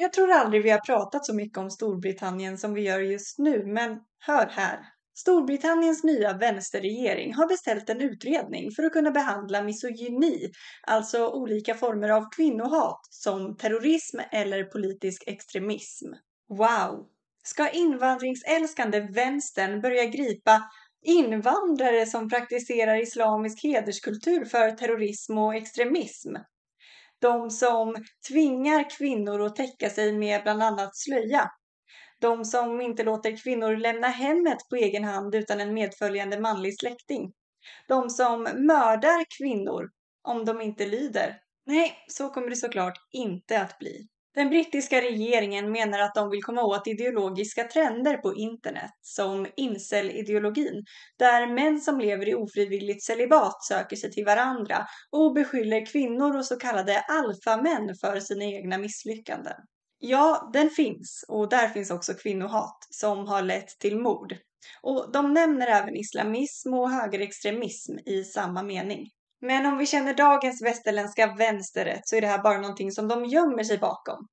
Jag tror aldrig vi har pratat så mycket om Storbritannien som vi gör just nu, men hör här. Storbritanniens nya vänsterregering har beställt en utredning för att kunna behandla misogyni, alltså olika former av kvinnohat, som terrorism eller politisk extremism. Wow! Ska invandringsälskande vänstern börja gripa invandrare som praktiserar islamisk hederskultur för terrorism och extremism? De som tvingar kvinnor att täcka sig med bland annat slöja. De som inte låter kvinnor lämna hemmet på egen hand utan en medföljande manlig släkting. De som mördar kvinnor om de inte lyder. Nej, så kommer det såklart inte att bli. Den brittiska regeringen menar att de vill komma åt ideologiska trender på internet, som incel-ideologin, där män som lever i ofrivilligt celibat söker sig till varandra och beskyller kvinnor och så kallade alfamän för sina egna misslyckanden. Ja, den finns och där finns också kvinnohat som har lett till mord. Och de nämner även islamism och högerextremism i samma mening. Men om vi känner dagens västerländska vänsterrätt så är det här bara någonting som de gömmer sig bakom.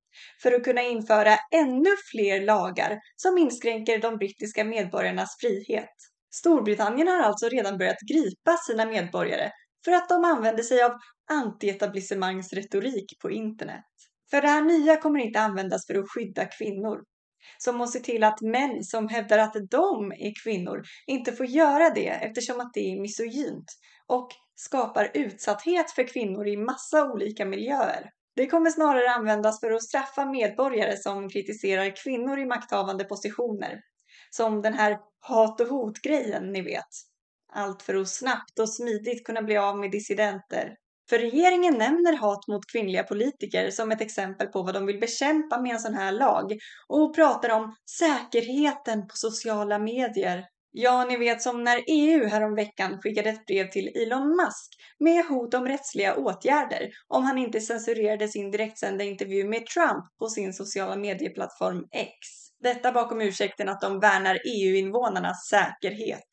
För att kunna införa ännu fler lagar som inskränker de brittiska medborgarnas frihet. Storbritannien har alltså redan börjat gripa sina medborgare för att de använder sig av antietablissemangsretorik på internet. För det här nya kommer inte användas för att skydda kvinnor. Som att se till att män som hävdar att de är kvinnor inte får göra det eftersom att det är misogynt och skapar utsatthet för kvinnor i massa olika miljöer. Det kommer snarare användas för att straffa medborgare som kritiserar kvinnor i makthavande positioner. Som den här hat och hot-grejen, ni vet. Allt för att snabbt och smidigt kunna bli av med dissidenter. För regeringen nämner hat mot kvinnliga politiker som ett exempel på vad de vill bekämpa med en sån här lag och pratar om säkerheten på sociala medier Ja, ni vet som när EU häromveckan skickade ett brev till Elon Musk med hot om rättsliga åtgärder om han inte censurerade sin direktsända intervju med Trump på sin sociala medieplattform X. Detta bakom ursäkten att de värnar EU-invånarnas säkerhet.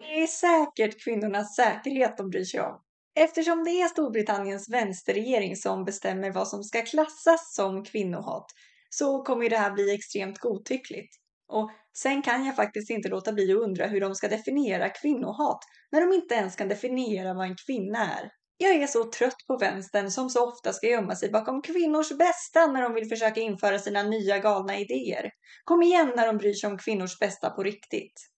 Det är säkert kvinnornas säkerhet de bryr sig om. Eftersom det är Storbritanniens vänsterregering som bestämmer vad som ska klassas som kvinnohat så kommer det här bli extremt godtyckligt. Och sen kan jag faktiskt inte låta bli att undra hur de ska definiera kvinnohat när de inte ens kan definiera vad en kvinna är. Jag är så trött på vänstern som så ofta ska gömma sig bakom kvinnors bästa när de vill försöka införa sina nya galna idéer. Kom igen när de bryr sig om kvinnors bästa på riktigt.